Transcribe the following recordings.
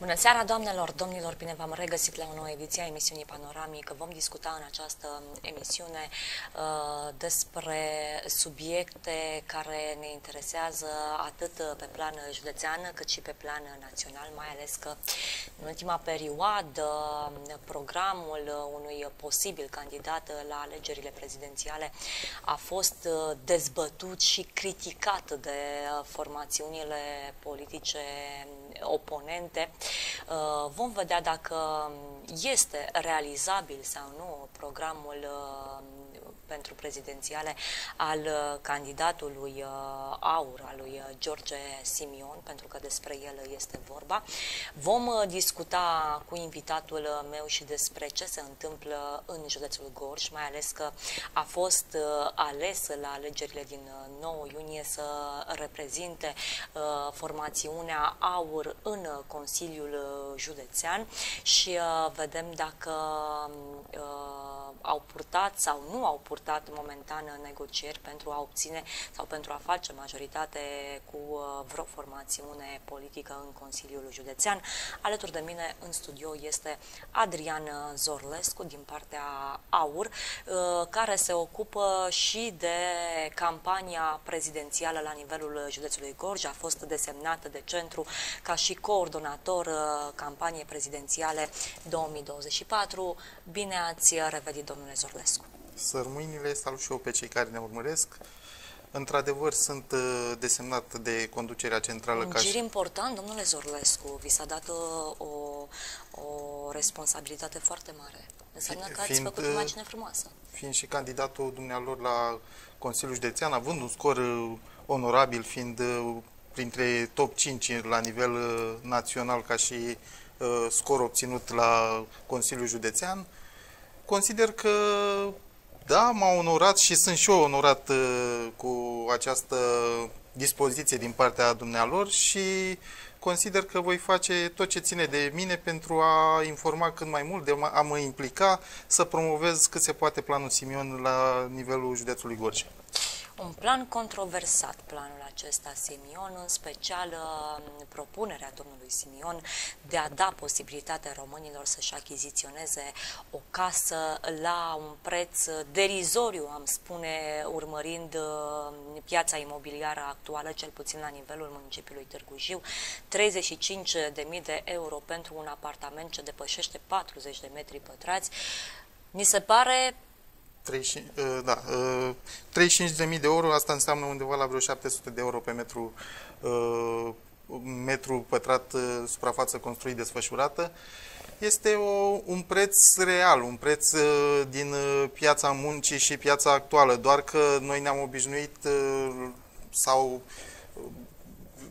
Bună seara, doamnelor, domnilor, bine v-am regăsit la o nouă ediție a emisiunii Panoramic. Vom discuta în această emisiune uh, despre subiecte care ne interesează atât pe plan județean cât și pe plan național, mai ales că în ultima perioadă programul unui posibil candidat la alegerile prezidențiale a fost dezbătut și criticat de formațiunile politice oponente. Uh, vom vedea dacă este realizabil sau nu programul uh, pentru prezidențiale al uh, candidatului uh, aur, al lui uh, George Simion, pentru că despre el este vorba. Vom discuta cu invitatul meu și despre ce se întâmplă în județul Gorj, mai ales că a fost ales la alegerile din 9 iunie să reprezinte formațiunea aur în Consiliul Județean și vedem dacă au purtat sau nu au purtat momentan negocieri pentru a obține sau pentru a face majoritate cu uh, vreo formațiune politică în Consiliul Județean. Alături de mine în studio este Adrian Zorlescu din partea AUR, uh, care se ocupă și de campania prezidențială la nivelul județului Gorj. A fost desemnată de centru ca și coordonator uh, campaniei prezidențiale 2024. Bine ați revenit, domnule Zorlescu. Sărmâinile, salut și eu pe cei care ne urmăresc. Într-adevăr, sunt uh, desemnat de conducerea centrală. Un gir și... important, domnule Zorlescu, vi s-a dat uh, o, o responsabilitate foarte mare. Înseamnă că ați fiind, făcut uh, imagine frumoasă. Fiind și candidatul dumnealor la Consiliul Județean, având un scor onorabil, fiind printre top 5 la nivel național ca și scor obținut la Consiliul Județean, consider că da, m-a onorat și sunt și eu onorat uh, cu această dispoziție din partea dumnealor și consider că voi face tot ce ține de mine pentru a informa cât mai mult, de a mă implica, să promovez cât se poate planul Simion la nivelul județului Gorj. Un plan controversat, planul acesta Simion, în special um, propunerea domnului Simion de a da posibilitatea românilor să-și achiziționeze o casă la un preț derizoriu, am spune, urmărind um, piața imobiliară actuală, cel puțin la nivelul municipiului Târgu Jiu, 35.000 de euro pentru un apartament ce depășește 40 de metri pătrați. Mi se pare 35, uh, da, 35.000 uh, de euro, asta înseamnă undeva la vreo 700 de euro pe metru, uh, metru pătrat suprafață construit desfășurată. Este o, un preț real, un preț din piața muncii și piața actuală, doar că noi ne-am obișnuit sau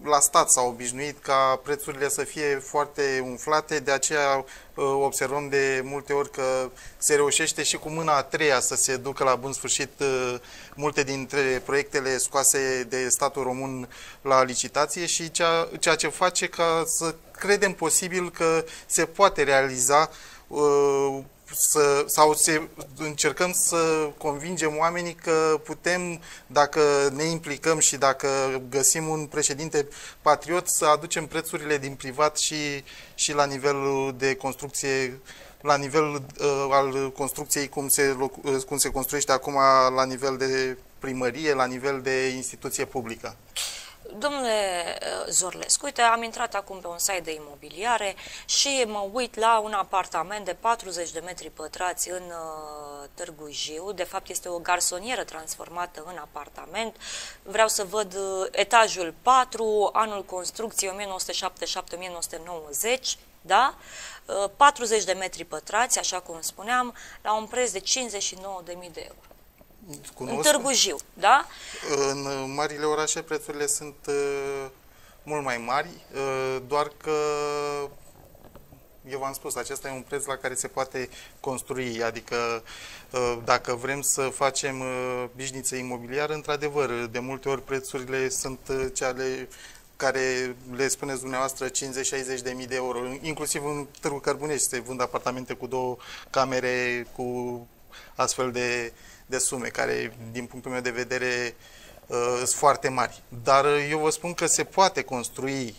la stat s-au obișnuit ca prețurile să fie foarte umflate, de aceea uh, observăm de multe ori că se reușește și cu mâna a treia să se ducă la bun sfârșit uh, multe dintre proiectele scoase de statul român la licitație și ceea, ceea ce face ca să credem posibil că se poate realiza uh, să, sau să încercăm să convingem oamenii că putem, dacă ne implicăm și dacă găsim un președinte patriot, să aducem prețurile din privat și, și la nivelul de construcție la nivel uh, al construcției cum se, uh, cum se construiește acum la nivel de primărie, la nivel de instituție publică. Domnule uh, Zorlescu, uite, am intrat acum pe un site de imobiliare și mă uit la un apartament de 40 de metri pătrați în uh, Târgu Jiu. De fapt, este o garsonieră transformată în apartament. Vreau să văd uh, etajul 4, anul construcției 1977-1990, da? 40 de metri pătrați, așa cum spuneam, la un preț de 59.000 de euro. Cunosc. În Târgu Jiu, da? În marile orașe prețurile sunt uh, mult mai mari, uh, doar că eu v-am spus, acesta e un preț la care se poate construi, adică uh, dacă vrem să facem uh, bișniță imobiliară, într-adevăr, de multe ori prețurile sunt uh, cele care le spuneți dumneavoastră 50-60 de mii de euro, inclusiv în Târgu Cărbunești se vând apartamente cu două camere, cu astfel de de sume, care, din punctul meu de vedere, uh, sunt foarte mari. Dar eu vă spun că se poate construi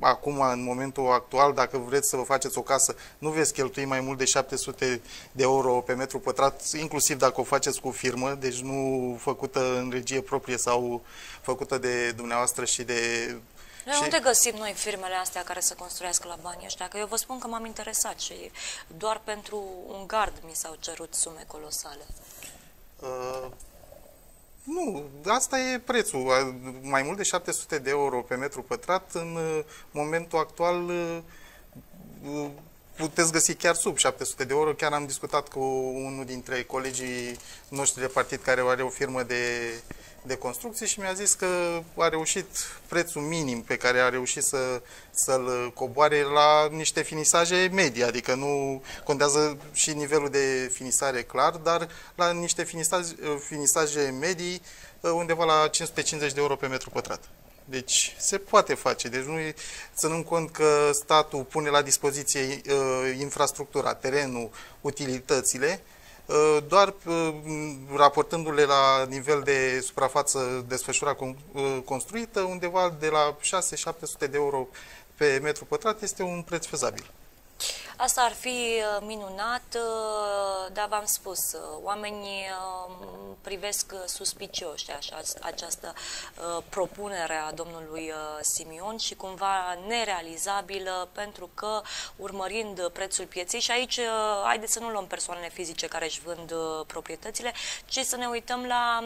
acum, în momentul actual, dacă vreți să vă faceți o casă, nu veți cheltui mai mult de 700 de euro pe metru pătrat, inclusiv dacă o faceți cu firmă, deci nu făcută în regie proprie sau făcută de dumneavoastră și de noi și... unde găsim noi firmele astea care să construiască la banii ăștia? Că eu vă spun că m-am interesat și doar pentru un gard mi s-au cerut sume colosale. Uh, nu, asta e prețul. Mai mult de 700 de euro pe metru pătrat, în uh, momentul actual uh, uh, puteți găsi chiar sub 700 de euro. Chiar am discutat cu unul dintre colegii noștri de partid care are o firmă de de construcție și mi-a zis că a reușit prețul minim pe care a reușit să, să-l coboare la niște finisaje medii, adică nu contează și nivelul de finisare clar, dar la niște finisaje, finisaje medii undeva la 550 de euro pe metru pătrat. Deci se poate face. Deci nu e, ținând cont că statul pune la dispoziție uh, infrastructura, terenul, utilitățile, Uh, doar uh, raportându-le la nivel de suprafață desfășurat uh, construită, undeva de la 6-700 de euro pe metru pătrat este un preț fezabil. Asta ar fi uh, minunat, uh, dar v-am spus, uh, oamenii privesc suspicioși așa, această propunere a domnului Simion și cumva nerealizabilă pentru că urmărind prețul pieței și aici haideți să nu luăm persoanele fizice care își vând proprietățile, ci să ne uităm la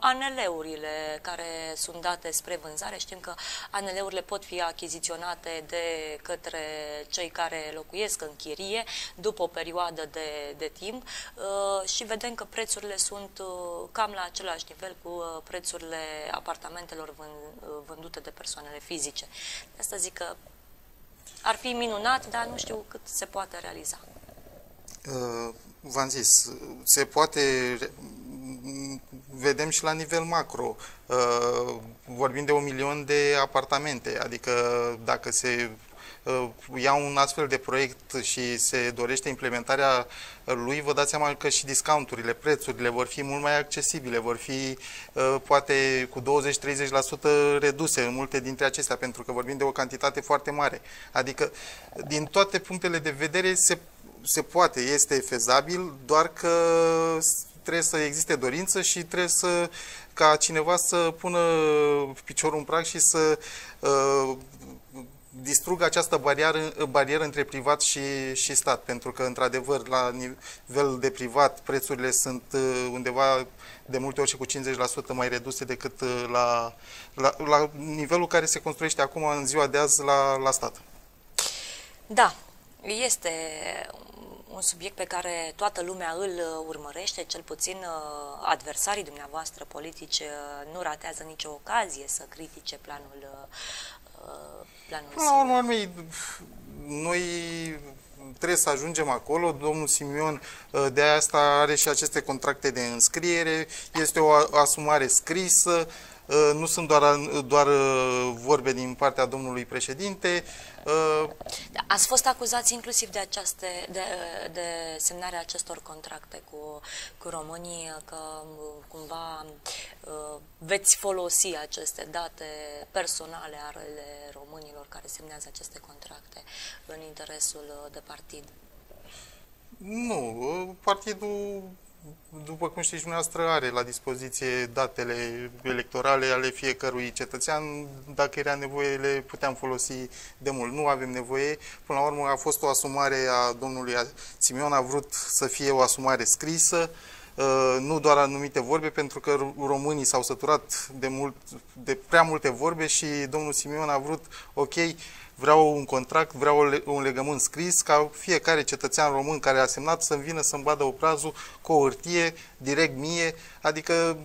ANL-urile care sunt date spre vânzare. Știm că ANL-urile pot fi achiziționate de către cei care locuiesc în chirie după o perioadă de, de timp uh, și vedem că prețurile sunt uh, cam la același nivel cu uh, prețurile apartamentelor vândute de persoanele fizice. De asta zic că ar fi minunat, dar nu știu cât se poate realiza. V-am zis, se poate, vedem și la nivel macro, vorbim de un milion de apartamente, adică dacă se Uh, ia un astfel de proiect și se dorește implementarea lui, vă dați seama că și discounturile, prețurile vor fi mult mai accesibile, vor fi uh, poate cu 20-30% reduse în multe dintre acestea, pentru că vorbim de o cantitate foarte mare. Adică, din toate punctele de vedere, se, se poate, este fezabil, doar că trebuie să existe dorință și trebuie să ca cineva să pună piciorul în prag și să uh, distrug această barieră, barieră între privat și, și stat, pentru că, într-adevăr, la nivel de privat, prețurile sunt uh, undeva de multe ori și cu 50% mai reduse decât uh, la, la, la nivelul care se construiește acum în ziua de azi la, la stat. Da, este un subiect pe care toată lumea îl uh, urmărește, cel puțin adversarii dumneavoastră politici nu ratează nicio ocazie să critique planul planul Până la urmă, noi trebuie să ajungem acolo. Domnul Simion uh, de asta are și aceste contracte de înscriere. Este o asumare scrisă. Uh, nu sunt doar, doar uh, vorbe din partea domnului președinte. Da, ați fost acuzați inclusiv de, aceaste, de, de semnarea acestor contracte cu, cu românii, că cumva veți folosi aceste date personale ale românilor care semnează aceste contracte în interesul de partid. Nu, partidul după cum știți dumneavoastră, are la dispoziție datele electorale ale fiecărui cetățean. Dacă era nevoie, le puteam folosi de mult. Nu avem nevoie. Până la urmă a fost o asumare a domnului Simeon, a vrut să fie o asumare scrisă, uh, nu doar anumite vorbe, pentru că românii s-au săturat de, mult, de prea multe vorbe și domnul Simeon a vrut, ok, vreau un contract, vreau un legământ scris ca fiecare cetățean român care a semnat să-mi vină să-mi vadă obrazul cu o hârtie direct mie, adică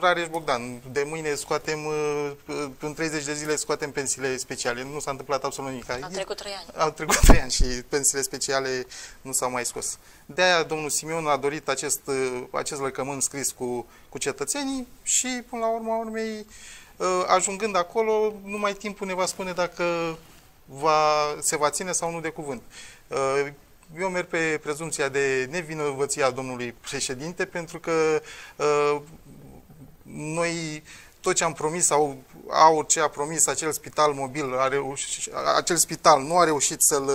Rareș Bogdan, de mâine scoatem, uh, în 30 de zile scoatem pensiile speciale, nu s-a întâmplat absolut nimic. Au trecut 3 ani. Au trecut 3 ani și pensiile speciale nu s-au mai scos. De-aia domnul Simion a dorit acest, uh, acest legământ scris cu, cu cetățenii și până la urma urmei uh, ajungând acolo, numai timpul ne va spune dacă va, se va ține sau nu de cuvânt. Uh, eu merg pe prezumția de nevinovăție a domnului președinte, pentru că uh, noi tot ce am promis sau au ce a promis acel spital mobil, a reușit, acel spital nu a reușit să-l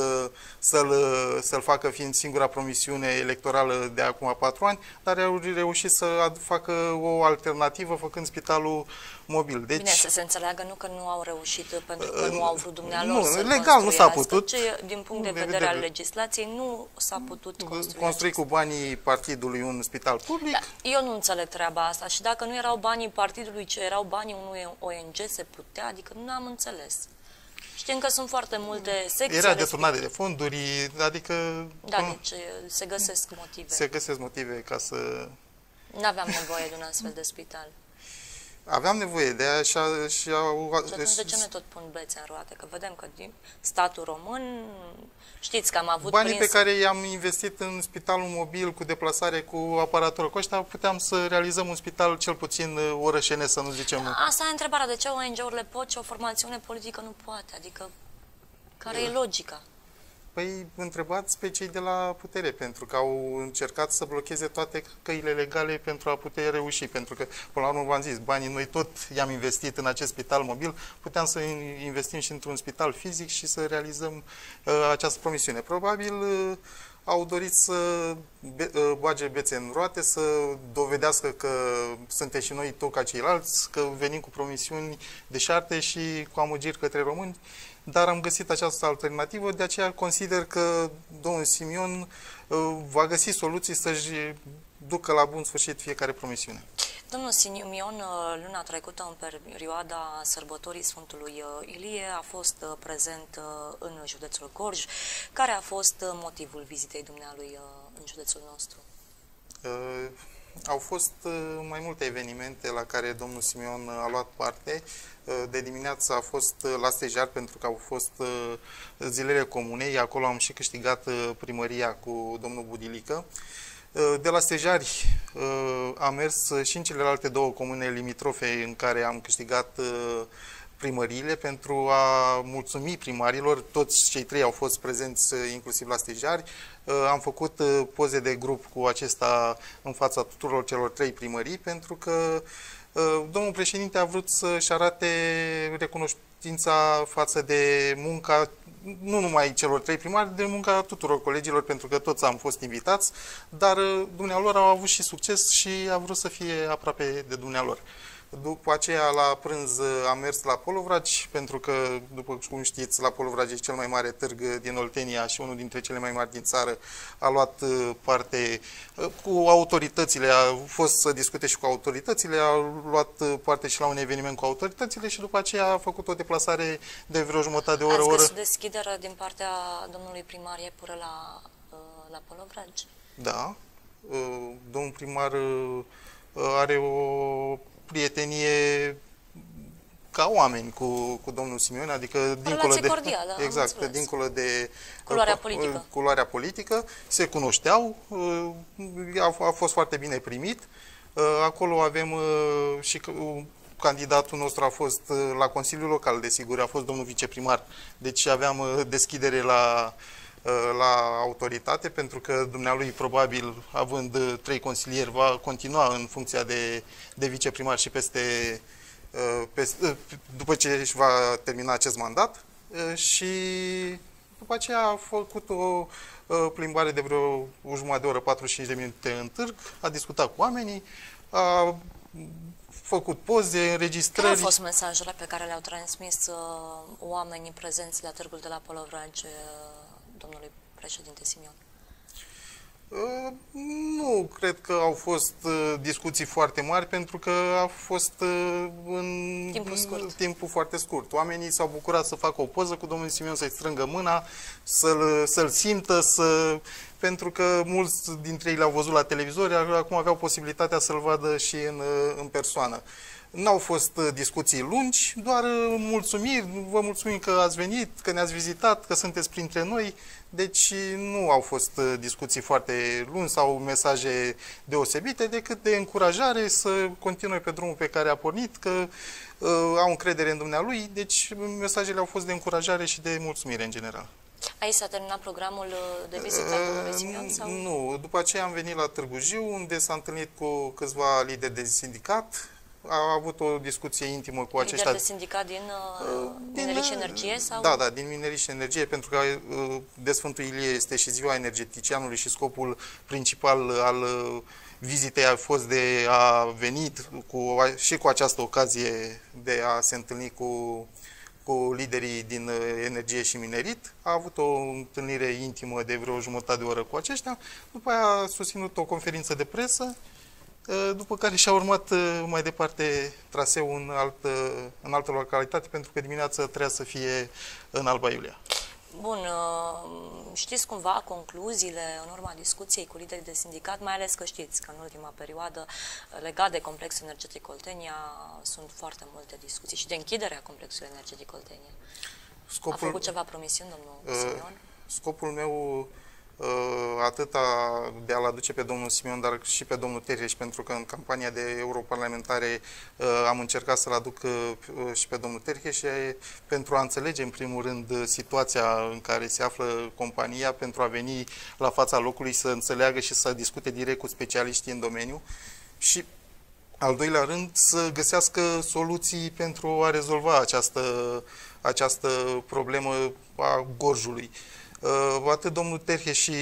să-l să facă fiind singura promisiune electorală de acum patru ani, dar a reușit să facă o alternativă făcând spitalul mobil. Deci, Bine, să se înțeleagă nu că nu au reușit pentru că nu au vrut dumnealor Nu, legal nu s-a putut. Ce, din punct de, de vedere, vedere al legislației, nu s-a putut construi. Construi cu banii partidului un spital public. Da, eu nu înțeleg treaba asta și dacă nu erau banii partidului, ce erau banii unui ONG, se putea, adică nu am înțeles. Știm că sunt foarte multe secții. Era deturnare de fonduri, adică... Da, deci se găsesc motive. Se găsesc motive ca să... Nu aveam nevoie de un astfel de spital. Aveam nevoie de aia și, a, și, au, și atunci de ce ne tot pun bețe în roate? Că vedem că din statul român, știți că am avut Banii prins... pe care i-am investit în spitalul mobil cu deplasare cu aparatură cu ăștia, puteam să realizăm un spital cel puțin uh, orășene, să nu zicem. Asta e întrebarea. De ce ONG-urile pot și o formațiune politică nu poate? Adică, care e logica? Păi întrebați pe cei de la putere, pentru că au încercat să blocheze toate căile legale pentru a putea reuși, pentru că, până la urmă, v-am zis, banii noi tot i-am investit în acest spital mobil, puteam să investim și într-un spital fizic și să realizăm uh, această promisiune. Probabil uh, au dorit să be, uh, bage bețe în roate, să dovedească că suntem și noi tot ca ceilalți, că venim cu promisiuni deșarte și cu amăgiri către români dar am găsit această alternativă, de aceea consider că domnul Simion uh, va găsi soluții să-și ducă la bun sfârșit fiecare promisiune. Domnul Simion, uh, luna trecută, în perioada sărbătorii Sfântului uh, Ilie, a fost prezent în județul Gorj. Care a fost motivul vizitei dumnealui în județul nostru? Au fost mai multe evenimente la care domnul Simion a luat parte. Uh, de dimineață a fost uh, la stejar pentru că au fost uh, zilele comunei. Acolo am și câștigat primăria cu domnul Budilică. De la stejari am mers și în celelalte două comune limitrofe în care am câștigat primăriile pentru a mulțumi primarilor. Toți cei trei au fost prezenți inclusiv la stejari. Am făcut poze de grup cu acesta în fața tuturor celor trei primării pentru că Uh, domnul președinte a vrut să-și arate recunoștința față de munca nu numai celor trei primari, de munca tuturor colegilor, pentru că toți am fost invitați, dar uh, dumnealor au avut și succes și a vrut să fie aproape de dumnealor. După aceea, la prânz, am mers la Polovraci, pentru că, după cum știți, la Polovraci e cel mai mare târg din Oltenia și unul dintre cele mai mari din țară. A luat uh, parte uh, cu autoritățile, a fost să discute și cu autoritățile, a luat uh, parte și la un eveniment cu autoritățile și după aceea a făcut o deplasare de vreo jumătate de oră. Ați găsit deschidere din partea domnului primar Iepură la, la Polovraci? Da. Domnul primar are o prietenie ca oameni cu, cu domnul Simeon, adică dincolo de, cordială, exact, dincolo de culoarea politică. culoarea politică, se cunoșteau, a, a fost foarte bine primit. Acolo avem și candidatul nostru a fost la Consiliul Local, desigur, a fost domnul viceprimar, deci aveam deschidere la la autoritate, pentru că dumnealui, probabil, având uh, trei consilieri, va continua în funcția de, de viceprimar și peste, uh, peste, uh, după ce își va termina acest mandat. Și după aceea a făcut o plimbare de vreo o jumătate de oră, 45 de minute în târg, a discutat cu oamenii, a făcut poze, înregistrări. Care au fost mesajele pe care le-au transmis uh, oamenii prezenți la târgul de la Polovrage uh, domnului președinte Simion? Uh, nu cred că au fost uh, discuții foarte mari pentru că a fost uh, în timpul, scurt. timpul foarte scurt. Oamenii s-au bucurat să facă o poză cu domnul Simion, să-i strângă mâna, să-l să simtă, să... pentru că mulți dintre ei le-au văzut la televizor, iar acum aveau posibilitatea să-l vadă și în, în persoană. N-au fost uh, discuții lungi, doar uh, mulțumiri, vă mulțumim că ați venit, că ne-ați vizitat, că sunteți printre noi. Deci nu au fost uh, discuții foarte lungi sau mesaje deosebite, decât de încurajare să continue pe drumul pe care a pornit, că uh, au încredere în dumnealui. Deci mesajele au fost de încurajare și de mulțumire în general. Aici s-a terminat programul de vizită al domnului Simion? Sau? Nu, după aceea am venit la Târgu Jiu, unde s-a întâlnit cu câțiva lideri de sindicat, a avut o discuție intimă cu aceștia. Lider de sindicat din, uh, din Minerii și Energie? Sau? Da, da, din Minerii și Energie, pentru că uh, de Sfântul Ilie este și ziua energeticianului și scopul principal al uh, vizitei a fost de a veni cu, și cu această ocazie de a se întâlni cu cu liderii din energie și minerit. A avut o întâlnire intimă de vreo jumătate de oră cu aceștia, după aia a susținut o conferință de presă Eh, după care și-a urmat eh, mai departe traseul în, alt, în altă localitate, pentru că dimineața trebuia să fie în Alba Iulia. Bun, eh, știți cumva concluziile în urma discuției cu liderii de sindicat, mai ales că știți că în ultima perioadă, legat de complexul energetic Oltenia, sunt foarte multe discuții și de închiderea complexului energetic Oltenia. Scopul, A făcut ceva promisiuni, domnul uh, Simion? Scopul meu Uh, atâta de a-l aduce pe domnul Simion, dar și pe domnul Terieș, pentru că în campania de europarlamentare uh, am încercat să-l aduc uh, și pe domnul Terieș pentru a înțelege, în primul rând, situația în care se află compania, pentru a veni la fața locului să înțeleagă și să discute direct cu specialiștii în domeniu și al doilea rând, să găsească soluții pentru a rezolva această, această problemă a gorjului. Uh, atât domnul Terhe și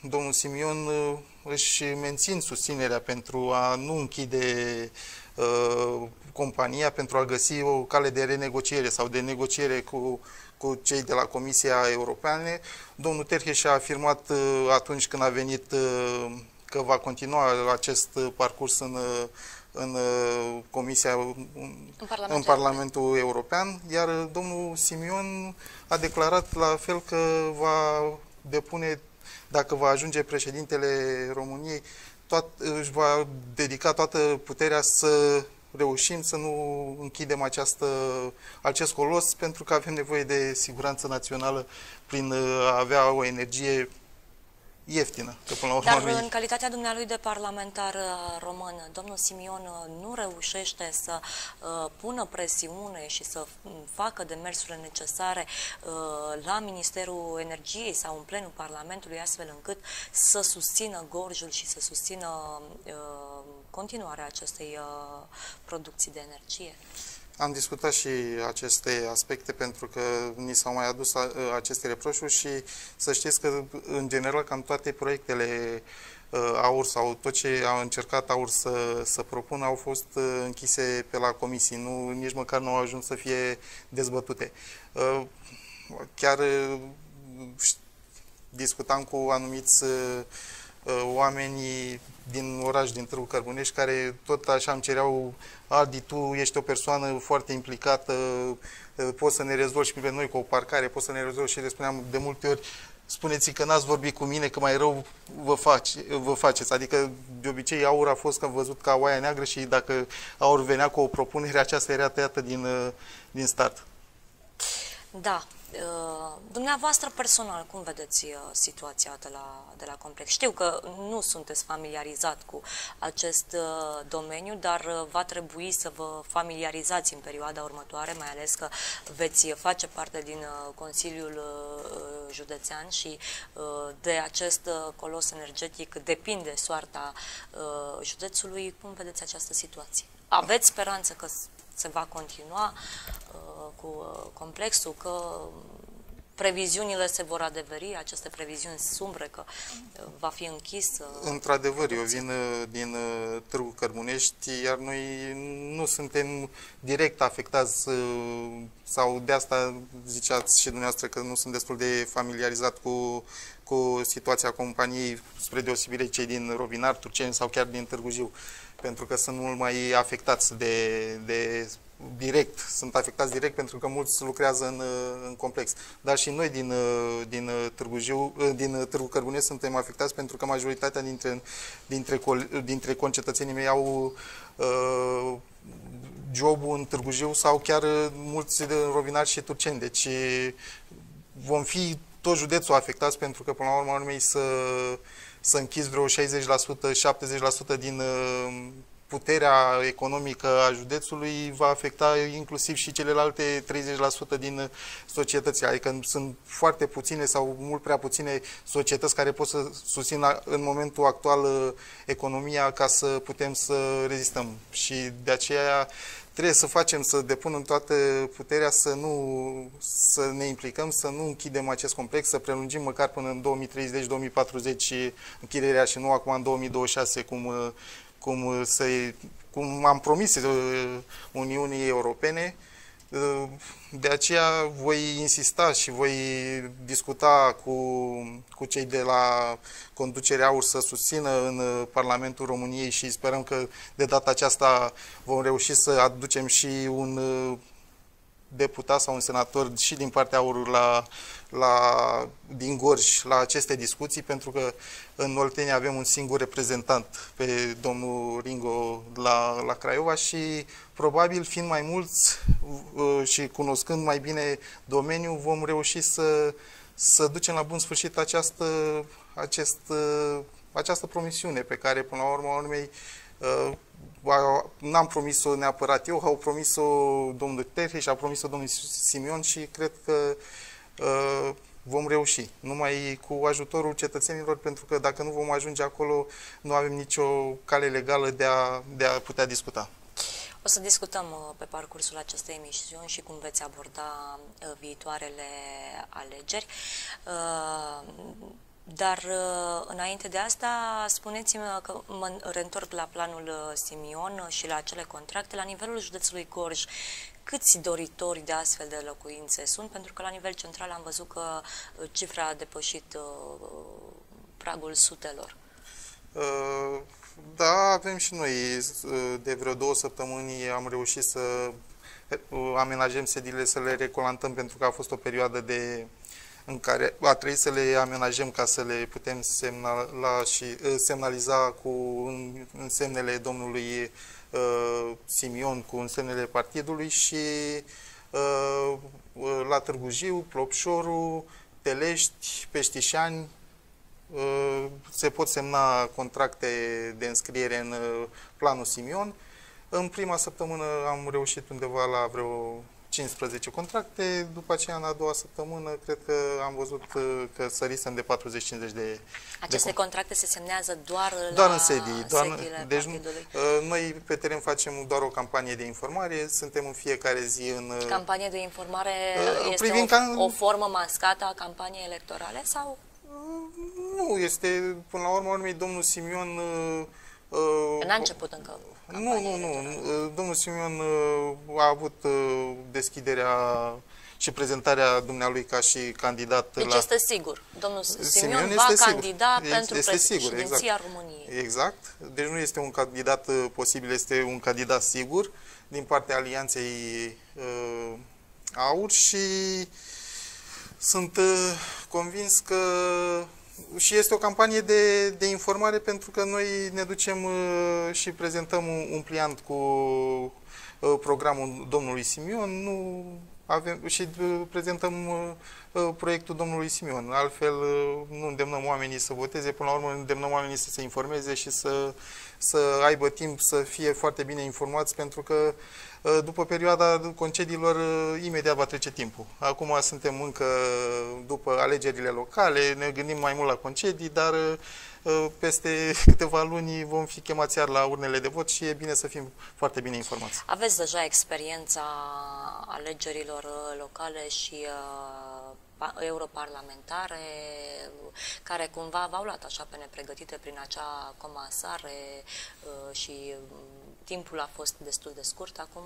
domnul Simion uh, își mențin susținerea pentru a nu închide uh, compania, pentru a găsi o cale de renegociere sau de negociere cu, cu cei de la Comisia Europeană. Domnul Terhe și-a afirmat atunci când a venit că va continua acest parcurs în în uh, Comisia, în Parlamentul, în Parlamentul European, iar domnul Simion a declarat la fel că va depune, dacă va ajunge președintele României, toat, își va dedica toată puterea să reușim să nu închidem această, acest colos, pentru că avem nevoie de siguranță națională prin uh, a avea o energie ieftină. Că până la urmă Dar în calitatea dumnealui de parlamentar uh, român, domnul Simion uh, nu reușește să uh, pună presiune și să facă demersurile necesare uh, la Ministerul Energiei sau în plenul Parlamentului, astfel încât să susțină gorjul și să susțină uh, continuarea acestei uh, producții de energie. Am discutat și aceste aspecte pentru că ni s-au mai adus aceste reproșuri și să știți că, în general, cam toate proiectele AUR sau tot ce a încercat AUR să, să propună au fost închise pe la comisii, nu, nici măcar nu au ajuns să fie dezbătute. Chiar discutam cu anumiți oameni din oraș, din Târgu Cărbunești, care tot așa îmi cereau, Adi, tu ești o persoană foarte implicată, poți să ne rezolvi și pe noi cu o parcare, poți să ne rezolvi și le spuneam de multe ori, spuneți că n-ați vorbit cu mine, că mai rău vă, faci, vă faceți. Adică, de obicei, aur a fost că am văzut ca oaia neagră și dacă aur venea cu o propunere, aceasta era tăiată din, din start. Da, Uh, dumneavoastră personal, cum vedeți uh, situația de la, de la complex? Știu că nu sunteți familiarizat cu acest uh, domeniu, dar va trebui să vă familiarizați în perioada următoare, mai ales că veți face parte din Consiliul Județean și de acest colos energetic depinde soarta județului. Cum vedeți această situație? Aveți speranță că se va continua uh, cu uh, complexul, că previziunile se vor adeveri, aceste previziuni sumbre că uh, va fi închis? Într-adevăr, eu vin din Târgu Cărbunești, iar noi nu suntem direct afectați sau de asta ziceați și dumneavoastră că nu sunt destul de familiarizat cu, cu situația companiei spre deosebire cei din Rovinar, Turceni sau chiar din Târgu Jiu pentru că sunt mult mai afectați de, de direct, sunt afectați direct pentru că mulți lucrează în, în complex. Dar și noi din, din, Târgu, Jiu, din Târgu Cărbune suntem afectați pentru că majoritatea dintre, dintre, dintre concetățenii mei au uh, jobul în Târgu Jiu sau chiar mulți de rovinari și turceni. Deci vom fi tot județul afectați pentru că până la urmă urmei să să închizi vreo 60%, 70% din, uh, puterea economică a județului va afecta inclusiv și celelalte 30% din societăți. Adică sunt foarte puține sau mult prea puține societăți care pot să susțină în momentul actual economia ca să putem să rezistăm. Și de aceea trebuie să facem, să depunem toată puterea să nu să ne implicăm, să nu închidem acest complex, să prelungim măcar până în 2030-2040 închiderea și nu acum în 2026 cum, cum, să, cum am promis uh, Uniunii Europene. Uh, de aceea voi insista și voi discuta cu, cu cei de la conducerea AUR să susțină în Parlamentul României și sperăm că de data aceasta vom reuși să aducem și un deputat sau un senator și din partea AUR la, la, din Gorj la aceste discuții, pentru că în Oltenia avem un singur reprezentant pe domnul Ringo la, la Craiova și probabil fiind mai mulți uh, și cunoscând mai bine domeniul, vom reuși să, să ducem la bun sfârșit această, acest, uh, această promisiune pe care, până la urmă, urmei, uh, n-am promis-o neapărat eu, au promis-o domnul Terhe și a promis-o domnul Simion și cred că uh, vom reuși. Numai cu ajutorul cetățenilor, pentru că dacă nu vom ajunge acolo, nu avem nicio cale legală de a, de a putea discuta. O să discutăm uh, pe parcursul acestei emisiuni și cum veți aborda uh, viitoarele alegeri. Uh, dar înainte de asta, spuneți-mi că mă reîntorc la planul Simion și la acele contracte. La nivelul județului Gorj, câți doritori de astfel de locuințe sunt? Pentru că la nivel central am văzut că cifra a depășit pragul sutelor. Uh da, avem și noi. De vreo două săptămâni am reușit să uh, amenajăm sediile, să le recolantăm pentru că a fost o perioadă de în care a trebuit să le amenajăm ca să le putem semnala și, uh, semnaliza cu însemnele domnului uh, Simion, cu însemnele partidului și uh, la Târgu Jiu, Plopșoru, Telești, Peștișani, Uh, se pot semna contracte de înscriere în uh, planul Simion. În prima săptămână am reușit undeva la vreo 15 contracte, după aceea în a doua săptămână cred că am văzut uh, că sărisem de 40-50 de Aceste de contracte se semnează doar, doar la în sedii, doar în, deci partidului. noi pe teren facem doar o campanie de informare, suntem în fiecare zi în... Campanie de informare uh, este o, ca... o formă mascată a campaniei electorale sau? Nu, este, până la urmă, urmei, domnul Simion... Uh, N-a început încă Nu, nu, nu. Uh, domnul Simion uh, a avut uh, deschiderea și prezentarea dumnealui ca și candidat deci la... este sigur. Domnul Simion, Simion va este candida sigur. pentru este sigur, exact. României. Exact. Deci nu este un candidat uh, posibil, este un candidat sigur din partea Alianței uh, AUR și uh, sunt uh, convins că și este o campanie de, de informare pentru că noi ne ducem uh, și prezentăm un, un pliant cu uh, programul domnului Simion, nu avem, și prezentăm proiectul domnului Simion. Altfel nu îndemnăm oamenii să voteze, până la urmă îndemnăm oamenii să se informeze și să, să aibă timp să fie foarte bine informați pentru că Uh, după perioada concediilor, uh, imediat va trece timpul. Acum suntem încă după alegerile locale, ne gândim mai mult la concedii, dar uh, peste câteva luni vom fi chemați iar la urnele de vot și e bine să fim foarte bine informați. Aveți deja experiența alegerilor locale și europarlamentare care cumva v-au luat așa pe nepregătite prin acea comasare și timpul a fost destul de scurt, acum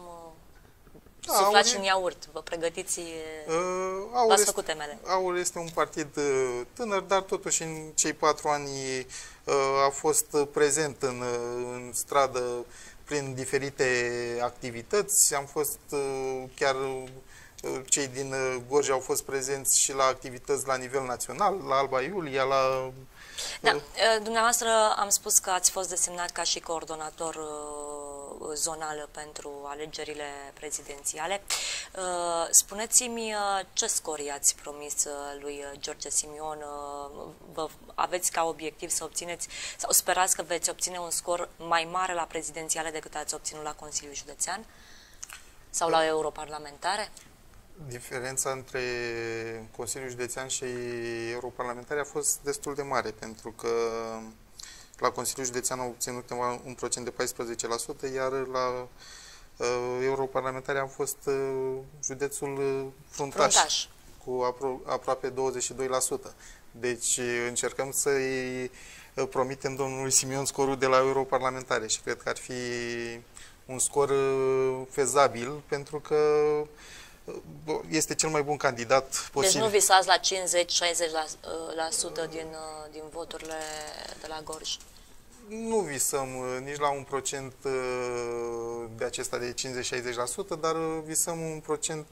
da, suflați în iaurt, vă pregătiți, uh, v-ați făcut temele. Aur este un partid uh, tânăr, dar totuși în cei patru ani uh, a fost prezent în, uh, în stradă prin diferite activități. Am fost uh, chiar uh, cei din Gorj au fost prezenți și la activități la nivel național, la Alba Iulia, la... Da, dumneavoastră am spus că ați fost desemnat ca și coordonator zonal pentru alegerile prezidențiale. Spuneți-mi ce scor i-ați promis lui George Simion? Vă aveți ca obiectiv să obțineți sau sperați că veți obține un scor mai mare la prezidențiale decât ați obținut la Consiliul Județean? Sau la europarlamentare? Diferența între Consiliul Județean și europarlamentare a fost destul de mare, pentru că la Consiliul Județean au obținut un procent de 14%, iar la uh, europarlamentare a fost uh, județul uh, fruntaș, fruntaș. cu apro aproape 22%. Deci uh, încercăm să-i uh, promitem domnului Simion scorul de la europarlamentare și cred că ar fi un scor uh, fezabil, pentru că este cel mai bun candidat posibil. Deci nu visați la 50-60% din, din voturile de la Gorj? Nu visăm nici la un procent de acesta de 50-60%, dar visăm un procent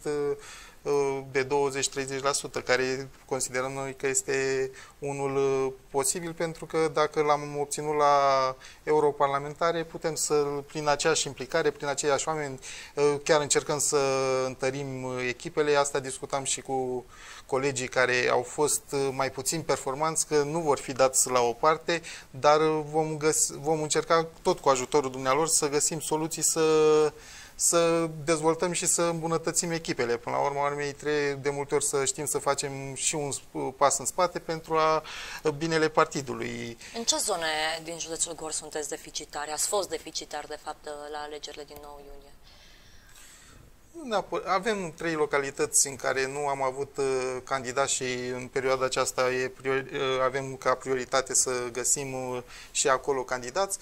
de 20-30%, care considerăm noi că este unul uh, posibil, pentru că dacă l-am obținut la europarlamentare, putem să, prin aceeași implicare, prin aceiași oameni, uh, chiar încercăm să întărim echipele. Asta discutam și cu colegii care au fost uh, mai puțin performanți, că nu vor fi dați la o parte, dar vom, găsi, vom încerca tot cu ajutorul dumnealor să găsim soluții să să dezvoltăm și să îmbunătățim echipele. Până la urmă, armei trebuie de multe ori să știm să facem și un pas în spate pentru a binele partidului. În ce zone din județul Gor sunteți deficitari? Ați fost deficitar, de fapt, la alegerile din 9 iunie? Avem trei localități în care nu am avut uh, candidați și în perioada aceasta e priori, uh, avem ca prioritate să găsim uh, și acolo candidați.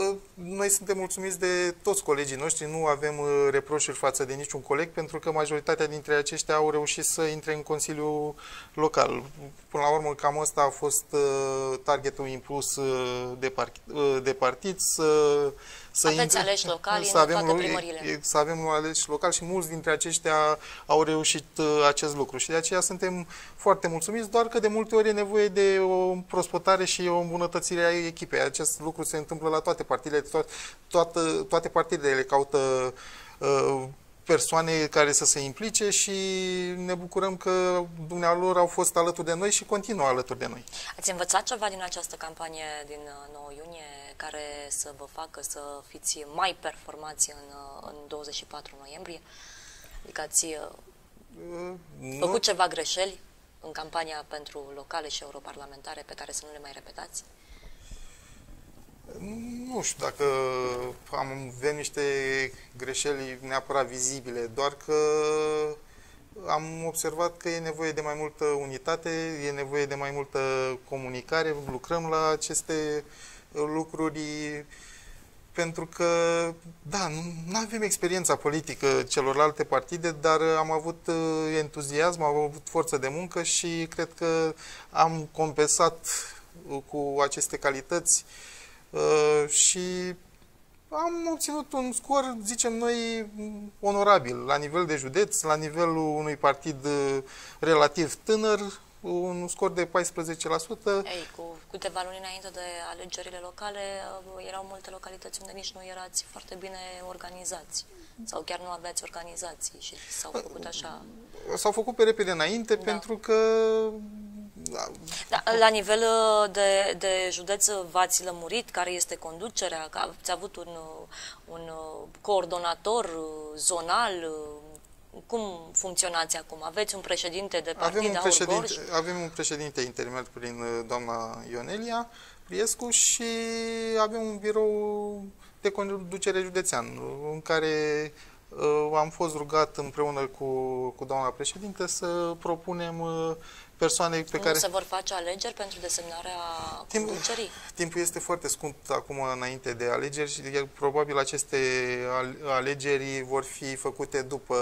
Ă, noi suntem mulțumiți de toți colegii noștri, nu avem ă, reproșuri față de niciun coleg, pentru că majoritatea dintre aceștia au reușit să intre în Consiliul Local. Până la urmă, cam ăsta a fost ă, targetul impus de, partid, de partid, să să Aveți intre, aleși locali să avem, toate primările. Să avem aleși locali și mulți dintre aceștia au reușit uh, acest lucru. Și de aceea suntem foarte mulțumiți, doar că de multe ori e nevoie de o prospătare și o îmbunătățire a echipei. Acest lucru se întâmplă la toate partidele, toate, toate, toate partidele caută uh, persoane care să se implice și ne bucurăm că dumnealor au fost alături de noi și continuă alături de noi. Ați învățat ceva din această campanie din 9 uh, iunie care să vă facă să fiți mai performați în, uh, în 24 noiembrie? Adică ați uh, făcut ceva greșeli în campania pentru locale și europarlamentare pe care să nu le mai repetați? Nu știu dacă am avut niște greșeli neapărat vizibile, doar că am observat că e nevoie de mai multă unitate, e nevoie de mai multă comunicare, lucrăm la aceste lucruri pentru că, da, nu avem experiența politică celorlalte partide, dar am avut uh, entuziasm, am avut forță de muncă și cred că am compensat uh, cu aceste calități. Uh, și am obținut un scor, zicem noi, onorabil, la nivel de județ, la nivelul unui partid uh, relativ tânăr, un scor de 14%. Ei, cu câteva luni înainte de alegerile locale, uh, erau multe localități unde nici nu erați foarte bine organizați. Sau chiar nu aveați organizații și s-au făcut așa... S-au făcut pe repede înainte, da. pentru că da, la nivel uh, de, de județ v-ați lămurit care este conducerea? Ați avut un, uh, un uh, coordonator zonal? Cum funcționați acum? Aveți un președinte de partid avem un președinte, avem un președinte interimar prin doamna Ionelia Priescu și avem un birou de conducere județean în care am fost rugat împreună cu, cu doamna președinte să propunem persoane pe nu care... se vor face alegeri pentru desemnarea Timp, conducerii? Timpul este foarte scurt acum înainte de alegeri și probabil aceste alegeri vor fi făcute după,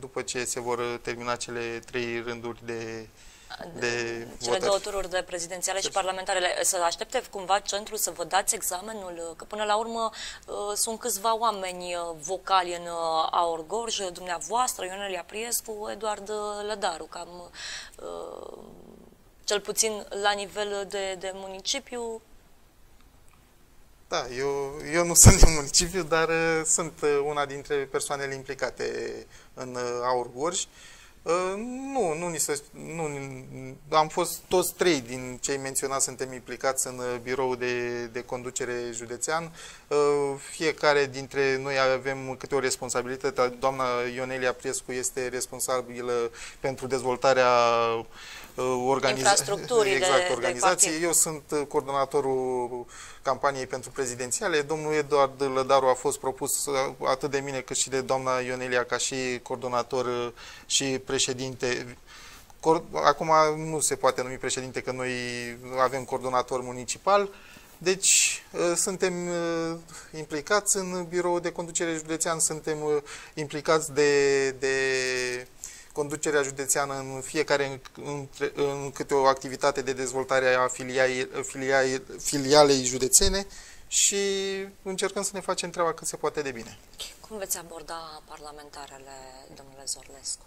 după ce se vor termina cele trei rânduri de de Cele votări. două tururi de prezidențiale și parlamentare. Să aștepte cumva centrul să vă dați examenul? Că până la urmă uh, sunt câțiva oameni uh, vocali în uh, Aur Gorj, dumneavoastră, Ionelia Priescu, Eduard Lădaru, cam cel puțin la nivel de, de municipiu, Da, eu, eu nu sunt din municipiu, dar uh, sunt uh, una dintre persoanele implicate în uh, Aur Gorj. Uh, nu, nu, ni se, nu, am fost toți trei din cei menționați, suntem implicați în uh, birou de, de conducere județean. Uh, fiecare dintre noi avem câte o responsabilitate. Doamna Ionelia Priescu este responsabilă pentru dezvoltarea organiza exact, de, organizației. De Eu sunt coordonatorul campaniei pentru prezidențiale. Domnul Eduard Lădaru a fost propus atât de mine cât și de doamna Ionelia ca și coordonator și președinte. Acum nu se poate numi președinte că noi avem coordonator municipal. Deci suntem implicați în birou de conducere județean, suntem implicați de, de conducerea județeană în fiecare în, în, în câte o activitate de dezvoltare a filiai, filiai, filialei județene și încercăm să ne facem treaba cât se poate de bine. Cum veți aborda parlamentarele, domnule Zorlescu?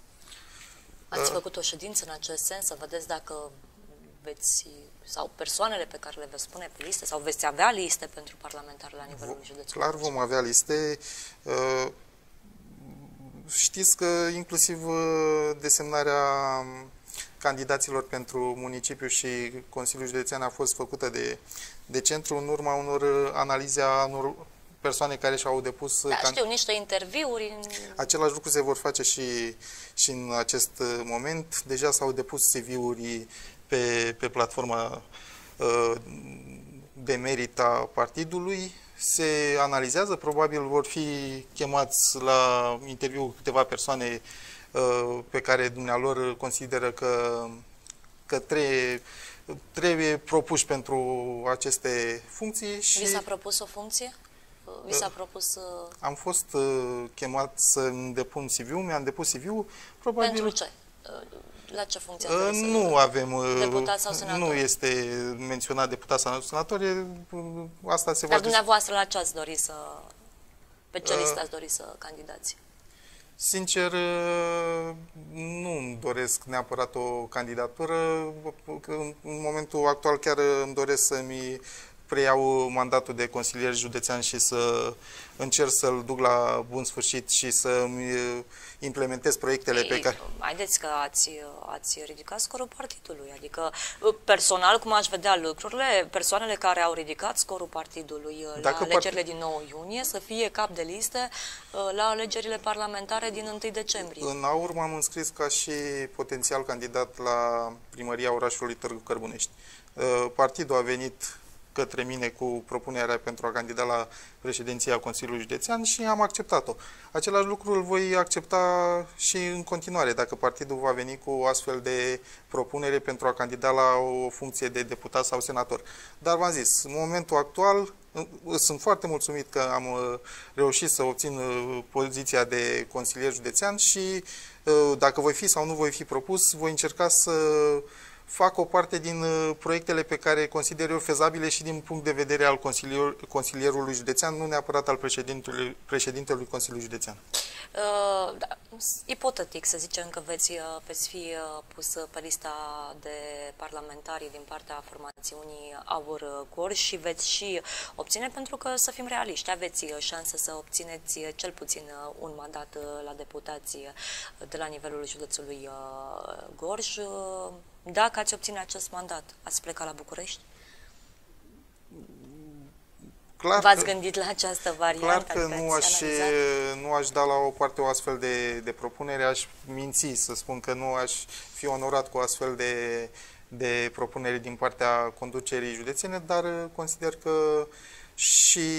Ați uh, făcut o ședință în acest sens, să vedeți dacă veți, sau persoanele pe care le veți spune pe liste, sau veți avea liste pentru parlamentari la nivelul județului? Clar vom avea liste. Uh, Știți că inclusiv uh, desemnarea candidaților pentru municipiu și Consiliul Județean a fost făcută de, de centru în urma unor uh, analize a unor persoane care și-au depus... Da, știu, niște interviuri... Același lucru se vor face și, și în acest uh, moment. Deja s-au depus CV-uri pe, pe platforma de merit a partidului se analizează, probabil vor fi chemați la interviu câteva persoane uh, pe care dumnealor consideră că, că trebuie, trebuie propuși pentru aceste funcții. Și Vi s-a propus o funcție? Vi s-a uh, propus... Uh... Am fost uh, chemat să îmi depun CV-ul, mi-am depus CV-ul, probabil... Pentru ce? Uh, la ce funcție uh, Nu avem... Uh, deputat sau senator? Nu este menționat deputat sau senator. Asta se Dar va dumneavoastră la ce ați dori să... Pe ce listă ați dori să candidați? Sincer, nu îmi doresc neapărat o candidatură. În momentul actual chiar îmi doresc să-mi preiau mandatul de consilier județean și să încerc să-l duc la bun sfârșit și să implementez proiectele Ei, pe care... Haideți că ați, ați ridicat scorul partidului, adică personal, cum aș vedea lucrurile, persoanele care au ridicat scorul partidului uh, Dacă la alegerile part... din 9 iunie să fie cap de liste uh, la alegerile parlamentare din 1 decembrie. În aur m-am înscris ca și potențial candidat la primăria orașului Târgu Cărbunești. Uh, partidul a venit către mine cu propunerea pentru a candida la președinția Consiliului Județean și am acceptat-o. Același lucru îl voi accepta și în continuare, dacă partidul va veni cu o astfel de propunere pentru a candida la o funcție de deputat sau senator. Dar v-am zis, în momentul actual sunt foarte mulțumit că am uh, reușit să obțin uh, poziția de consilier județean și uh, dacă voi fi sau nu voi fi propus, voi încerca să fac o parte din uh, proiectele pe care consider eu fezabile și din punct de vedere al consilier, consilierului județean, nu neapărat al președintelui, președintelui Consiliului Județean. Uh, da, ipotetic, să zicem că veți, uh, veți fi uh, pus pe lista de parlamentari din partea formațiunii Aur Gorj și veți și obține, pentru că să fim realiști, aveți șanse să obțineți cel puțin un mandat la deputație de la nivelul județului Gorj. Dacă ați obține acest mandat, ați pleca la București? Clar V-ați gândit la această variantă? Clar că nu aș, nu aș da la o parte o astfel de, de propunere, aș minți să spun că nu aș fi onorat cu astfel de, de propunere din partea conducerii județene, dar consider că și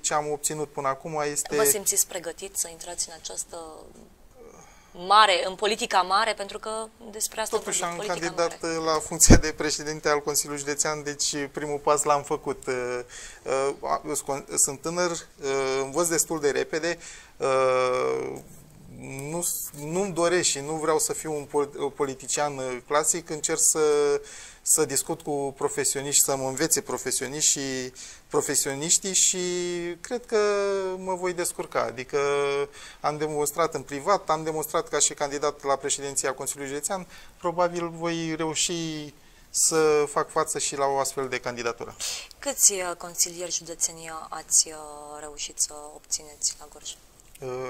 ce am obținut până acum este... Vă simțiți pregătit să intrați în această mare, în politica mare, pentru că despre asta Totuși am candidat mare. la funcția de președinte al Consiliului Județean, deci primul pas l-am făcut. Uh, uh, sunt tânăr, uh, învăț destul de repede, nu, nu-mi doresc și nu vreau să fiu un politician clasic, încerc să să discut cu profesioniști, să mă învețe profesioniști și profesioniștii și cred că mă voi descurca. Adică am demonstrat în privat, am demonstrat ca și candidat la președinția Consiliului Județean, probabil voi reuși să fac față și la o astfel de candidatură. Câți uh, consilieri județeni ați uh, reușit să obțineți la Gorj?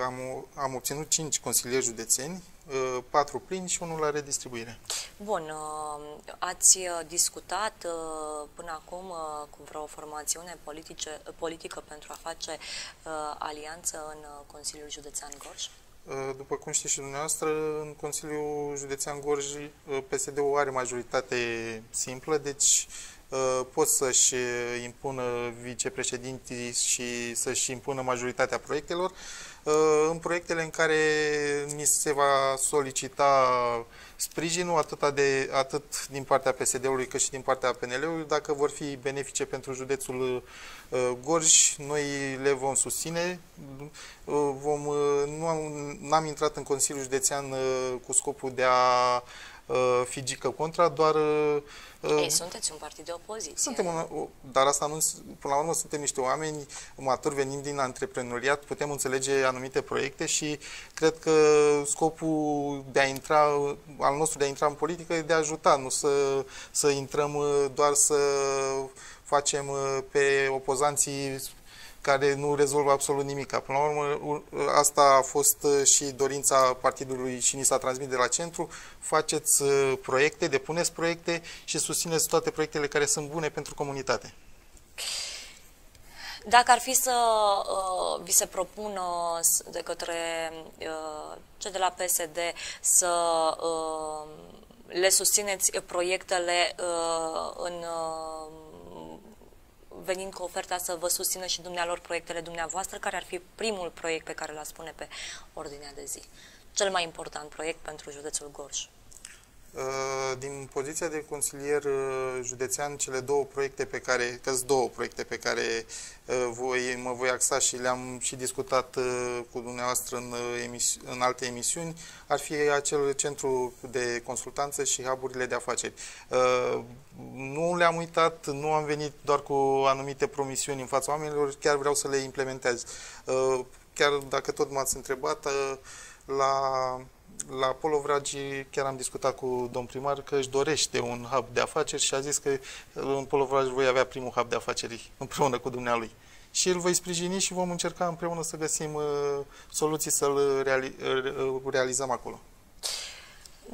Am, am obținut 5 consilieri județeni, 4 plini și unul la redistribuire. Bun, ați discutat până acum cu vreo formațiune politice, politică pentru a face alianță în Consiliul Județean Gorj? Uh, după cum știți și dumneavoastră, în Consiliul Județean Gorj, uh, PSD-ul are majoritate simplă, deci uh, pot să-și impună vicepreședintii și să-și impună majoritatea proiectelor. În proiectele în care mi se va solicita sprijinul atât, de, atât din partea PSD-ului cât și din partea PNL-ului, dacă vor fi benefice pentru județul uh, Gorj, noi le vom susține. Uh, vom, uh, nu am, n-am intrat în Consiliul Județean cu scopul de a fi gică contra, doar ei, sunteți un partid de opoziție. Suntem, un, dar asta nu, până la urmă, suntem niște oameni maturi, venim din antreprenoriat, putem înțelege anumite proiecte și cred că scopul de a intra, al nostru de a intra în politică e de a ajuta, nu să, să intrăm doar să facem pe opozanții care nu rezolvă absolut nimic. Până la urmă, asta a fost uh, și dorința partidului și ni s-a transmis de la centru. Faceți uh, proiecte, depuneți proiecte și susțineți toate proiectele care sunt bune pentru comunitate. Dacă ar fi să uh, vi se propună de către uh, cei de la PSD să uh, le susțineți proiectele uh, în uh, venind cu oferta să vă susțină și dumnealor proiectele dumneavoastră, care ar fi primul proiect pe care l-ați pune pe ordinea de zi? Cel mai important proiect pentru județul Gorj? Uh, din poziția de consilier uh, județean, cele două proiecte pe care, că două proiecte pe care uh, voi, mă voi axa și le-am și discutat cu dumneavoastră în, emis, în alte emisiuni, ar fi acel centru de consultanță și hub de afaceri. Nu le-am uitat, nu am venit doar cu anumite promisiuni în fața oamenilor, chiar vreau să le implementez. Chiar dacă tot m-ați întrebat, la la Polo Vragi chiar am discutat cu domn primar că își dorește un hub de afaceri și a zis că în Polo Vragi voi avea primul hub de afaceri împreună cu dumnealui. Și îl voi sprijini și vom încerca împreună să găsim uh, soluții să-l reali uh, realizăm acolo.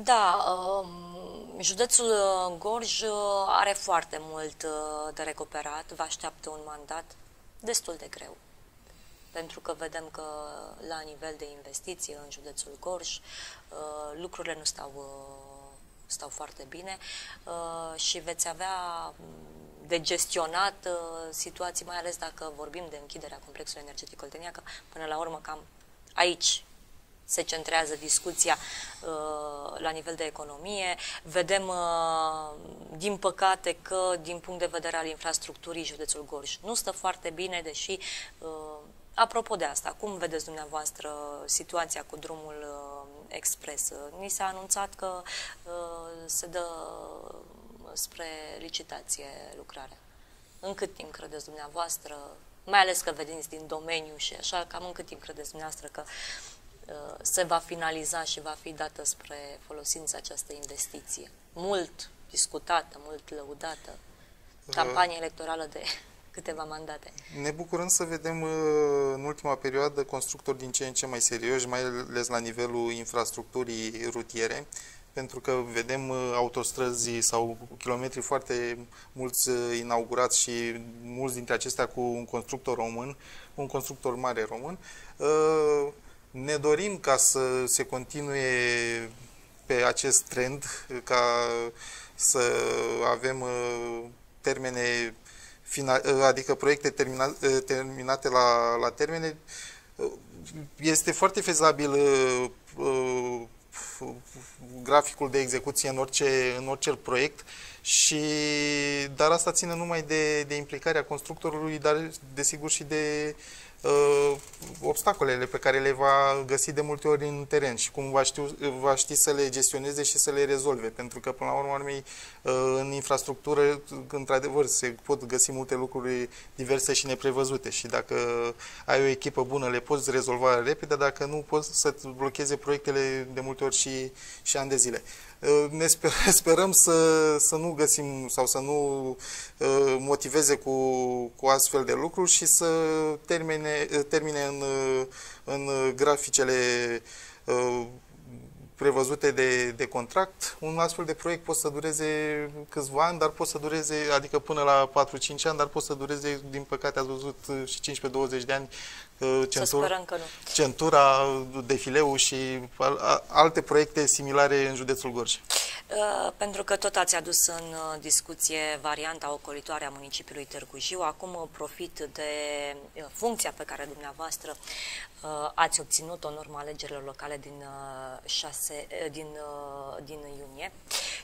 Da, um, județul uh, Gorj are foarte mult de recuperat, vă așteaptă un mandat destul de greu pentru că vedem că la nivel de investiție în județul Gorj uh, lucrurile nu stau, uh, stau foarte bine uh, și veți avea mm, de gestionat situații, mai ales dacă vorbim de închiderea complexului energetic Oltenia, că până la urmă cam aici se centrează discuția uh, la nivel de economie. Vedem, uh, din păcate, că din punct de vedere al infrastructurii, județul Gorj nu stă foarte bine, deși uh, Apropo de asta, cum vedeți dumneavoastră situația cu drumul uh, expres? Ni s-a anunțat că uh, se dă spre licitație lucrarea. În cât timp credeți dumneavoastră, mai ales că veniți din domeniu și așa, cam în cât timp credeți dumneavoastră că uh, se va finaliza și va fi dată spre folosință această investiție? Mult discutată, mult lăudată, campanie electorală de câteva mandate. Ne bucurăm să vedem uh, în ultima perioadă constructori din ce în ce mai serioși, mai ales la nivelul infrastructurii rutiere, pentru că vedem uh, autostrăzi sau kilometri foarte mulți uh, inaugurați și mulți dintre acestea cu un constructor român, un constructor mare român. Ne dorim ca să se continue pe acest trend, ca să avem termene adică proiecte termina, terminate la, la termene, este foarte fezabil uh, graficul de execuție în orice, în orice proiect, și, dar asta ține numai de, de implicarea constructorului, dar desigur și de uh, obstacolele pe care le va găsi de multe ori în teren și cum va ști, va ști să le gestioneze și să le rezolve. Pentru că, până la urmă, urmei, uh, în infrastructură, într-adevăr, se pot găsi multe lucruri diverse și neprevăzute și dacă ai o echipă bună, le poți rezolva repede, dacă nu, poți să blocheze proiectele de multe ori și, și ani de zile. Ne sper, sperăm să, să nu găsim sau să nu motiveze cu, cu astfel de lucruri și să termine, termine în, în graficele prevăzute de, de contract. Un astfel de proiect poate să dureze câțiva ani, dar poate să dureze, adică până la 4-5 ani, dar poate să dureze, din păcate ați văzut, și 15-20 de ani centura, că nu. centura, defileul și alte proiecte similare în județul Gorj. Uh, pentru că tot ați adus în uh, discuție varianta ocolitoare a municipiului Târgu Jiu, acum uh, profit de funcția pe care dumneavoastră ați obținut-o în urma alegerilor locale din, 6, din, din iunie.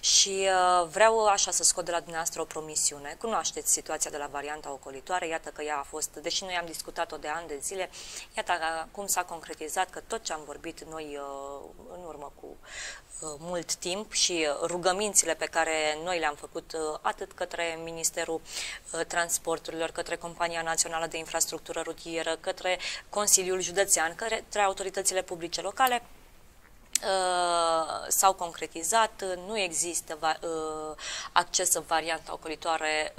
Și vreau așa să scot de la dumneavoastră o promisiune. Cunoașteți situația de la varianta ocolitoare, iată că ea a fost, deși noi am discutat-o de ani de zile, iată cum s-a concretizat că tot ce am vorbit noi în urmă cu mult timp și rugămințile pe care noi le-am făcut uh, atât către Ministerul uh, Transporturilor, către Compania Națională de Infrastructură Rutieră, către Consiliul Județean, către autoritățile publice locale, uh, s-au concretizat, nu există acces în varianta ocolitoare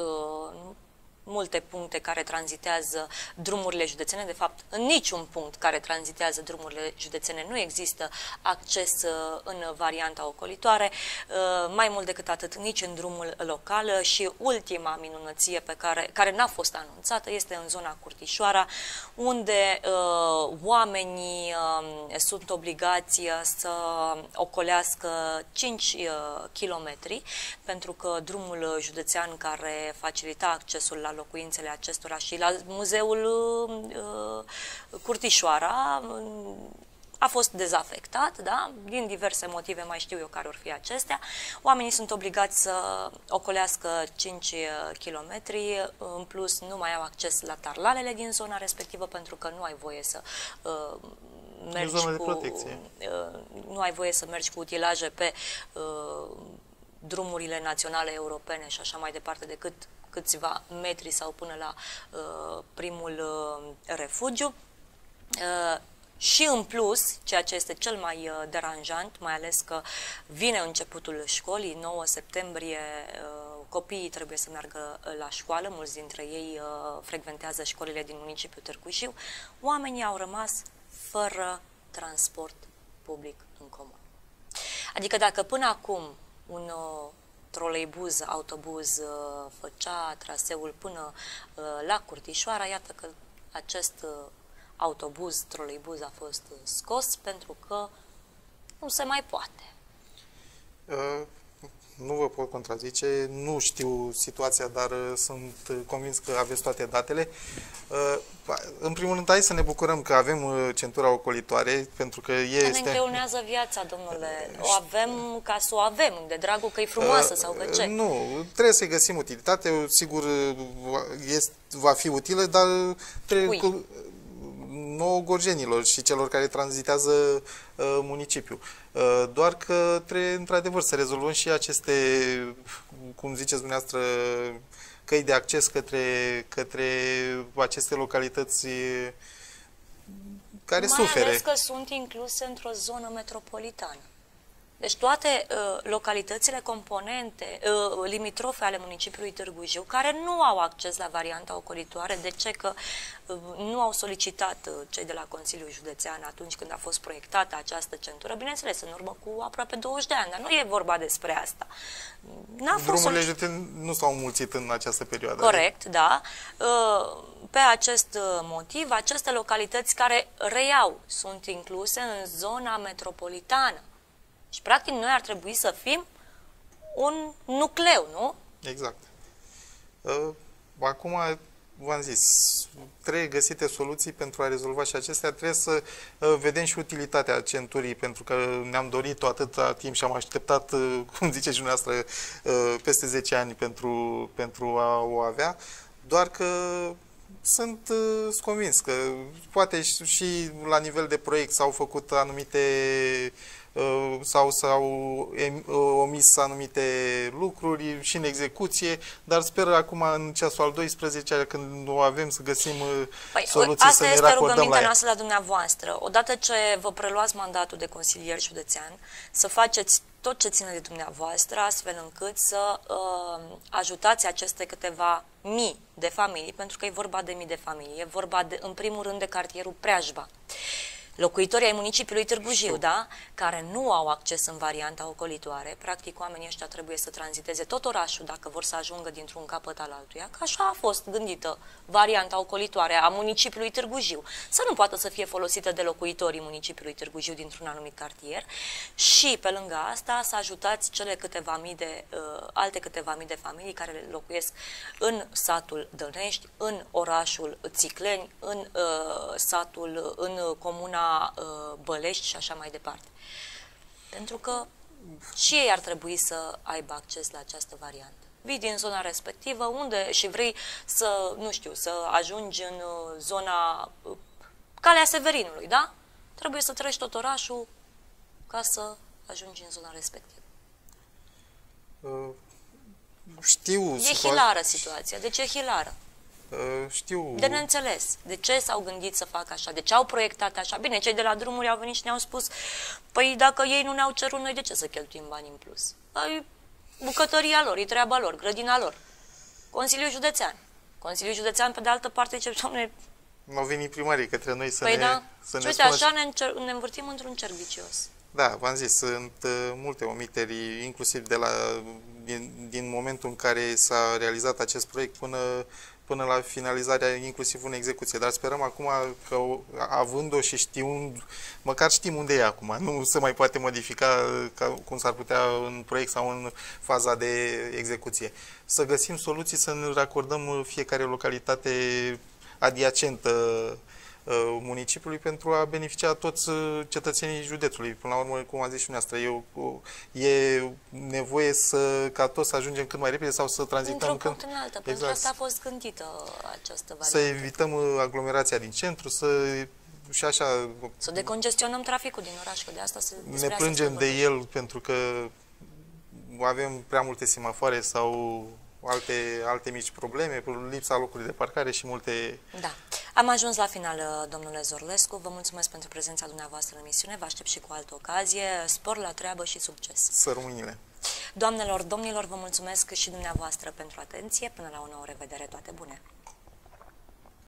multe puncte care tranzitează drumurile județene. De fapt, în niciun punct care tranzitează drumurile județene nu există acces uh, în varianta ocolitoare. Uh, mai mult decât atât, nici în drumul local și ultima minunăție pe care, care n-a fost anunțată este în zona Curtișoara, unde uh, oamenii uh, sunt obligați uh, să ocolească 5 uh, kilometri, pentru că drumul județean care facilita accesul la locuințele acestora și la muzeul uh, Curtișoara uh, a fost dezafectat, da? din diverse motive, mai știu eu care or fi acestea. Oamenii sunt obligați să ocolească 5 uh, km, în plus nu mai au acces la tarlalele din zona respectivă pentru că nu ai voie să uh, mergi cu, uh, nu ai voie să mergi cu utilaje pe uh, drumurile naționale europene și așa mai departe decât câțiva metri sau până la uh, primul uh, refugiu. Uh, și în plus, ceea ce este cel mai uh, deranjant, mai ales că vine începutul școlii, 9 septembrie, uh, copiii trebuie să meargă la școală, mulți dintre ei uh, frecventează școlile din municipiul Târgu Jiu, oamenii au rămas fără transport public în comun. Adică dacă până acum un troleibuz, autobuz uh, făcea traseul până uh, la Curtișoara, iată că acest uh, autobuz, troleibuz a fost scos pentru că nu se mai poate. Nu vă pot contrazice, nu știu situația, dar sunt convins că aveți toate datele. În primul rând, hai să ne bucurăm că avem uh, centura ocolitoare, pentru că este... ne îngreunează viața, domnule. O avem ca să o avem, de dragul că e frumoasă uh, sau că ce? Nu, trebuie să-i găsim utilitate. Sigur, este, va fi utilă, dar trebuie... Cu, nouă gorjenilor și celor care tranzitează uh, municipiul. Uh, doar că trebuie, într-adevăr, să rezolvăm și aceste, cum ziceți dumneavoastră, căi de acces către, către aceste localități care Mai sufere. Mai ales că sunt incluse într-o zonă metropolitană. Deci toate uh, localitățile componente, uh, limitrofe ale municipiului Târgu Jiu, care nu au acces la varianta ocolitoare, de ce că uh, nu au solicitat uh, cei de la Consiliul Județean atunci când a fost proiectată această centură, bineînțeles, în urmă cu aproape 20 de ani, dar nu e vorba despre asta. Drumurile județene nu s-au mulțit în această perioadă. Corect, da. Uh, pe acest uh, motiv, aceste localități care reiau sunt incluse în zona metropolitană și, practic, noi ar trebui să fim un nucleu, nu? Exact. Uh, acum, v-am zis, trebuie găsite soluții pentru a rezolva și acestea. Trebuie să uh, vedem și utilitatea centurii, pentru că ne-am dorit-o atâta timp și am așteptat, uh, cum ziceți dumneavoastră, peste 10 ani pentru, pentru a o avea. Doar că sunt uh, convins că poate și la nivel de proiect s-au făcut anumite uh, sau s-au em- uh, omis anumite lucruri și în execuție, dar sper acum în ceasul al 12 când o avem să găsim uh, Păi, soluții asta să ne este racordăm la rugămintea ea. noastră la dumneavoastră. Odată ce vă preluați mandatul de consilier județean, să faceți tot ce ține de dumneavoastră, astfel încât să uh, ajutați aceste câteva mii de familii, pentru că e vorba de mii de familii, e vorba de, în primul rând de cartierul Preajba. Locuitorii ai municipiului Târgu Jiu, da? care nu au acces în varianta ocolitoare, practic oamenii ăștia trebuie să tranziteze tot orașul dacă vor să ajungă dintr-un capăt al altuia, că așa a fost gândită varianta ocolitoare a municipiului Târgu Jiu, să nu poată să fie folosită de locuitorii municipiului Târgu Jiu dintr-un anumit cartier. Și pe lângă asta să ajutați cele câteva mii de, uh, alte câteva mii de familii care locuiesc în satul Dănești, în orașul Țicleni, în uh, satul, în comuna uh, Bălești și așa mai departe. Pentru că și ei ar trebui să aibă acces la această variantă. Vii din zona respectivă unde și vrei să, nu știu, să ajungi în uh, zona uh, Calea Severinului, da? Trebuie să treci tot orașul ca să ajungi în zona respectivă. Uh, Știu, E situa- hilară situația. De ce e hilară? Uh, știu De neînțeles. De ce s-au gândit să facă așa? De ce au proiectat așa? Bine, cei de la drumuri au venit și ne-au spus păi dacă ei nu ne-au cerut, noi de ce să cheltuim bani în plus? Păi, bucătăria lor, e treaba lor, grădina lor. Consiliul Județean. Consiliul Județean, pe de altă parte, ce doamne, Nu au venit primarii către noi să păi ne, da, să și ne uite, spună așa ne, încer- ne învârtim într-un cerc vicios. Da, v-am zis, sunt uh, multe omiteri, inclusiv de la, din, din momentul în care s-a realizat acest proiect până, până la finalizarea inclusiv în execuție. Dar sperăm acum că, o- având-o și știind, măcar știm unde e acum, nu se mai poate modifica ca, cum s-ar putea în proiect sau în faza de execuție. Să găsim soluții să ne racordăm fiecare localitate adiacentă uh, municipiului pentru a beneficia toți uh, cetățenii județului. Până la urmă, cum a zis și dumneavoastră, e, o- e nevoie să, ca toți să ajungem cât mai repede sau să tranzităm Într-un cât, punct în altă. Pentru Exact. asta a fost gândită această să variantă. evităm uh, aglomerația din centru, să și așa Să decongestionăm traficul din oraș, că de asta se despre ne asta se plângem de vorbește. el pentru că avem prea multe semafoare sau alte, alte mici probleme, lipsa locului de parcare și multe Da. Am ajuns la final, uh, domnule Zorlescu. Vă mulțumesc pentru prezența dumneavoastră în emisiune. Vă aștept și cu altă ocazie. Spor la treabă și succes. sărmâinile. Doamnelor, domnilor, vă mulțumesc și dumneavoastră pentru atenție. Până la o nouă revedere, toate bune!